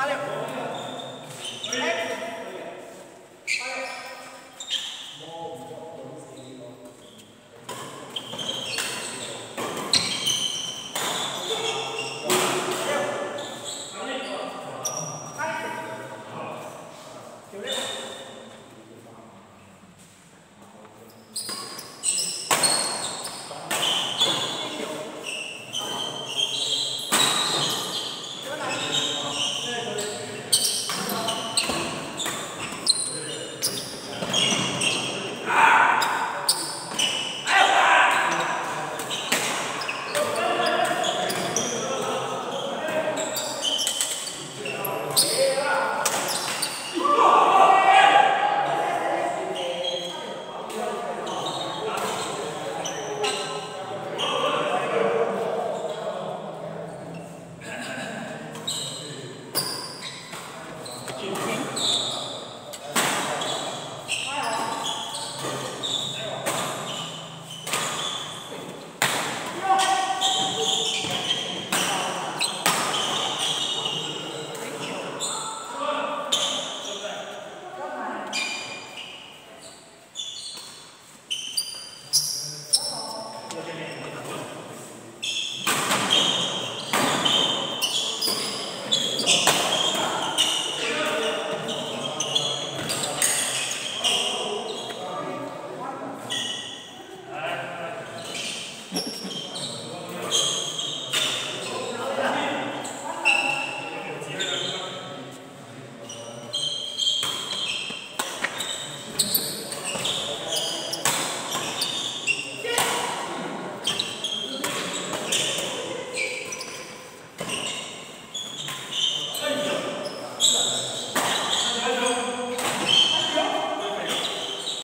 Valeu!